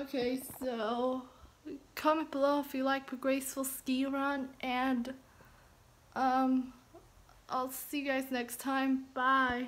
Okay, so comment below if you like the graceful ski run and um I'll see you guys next time. Bye.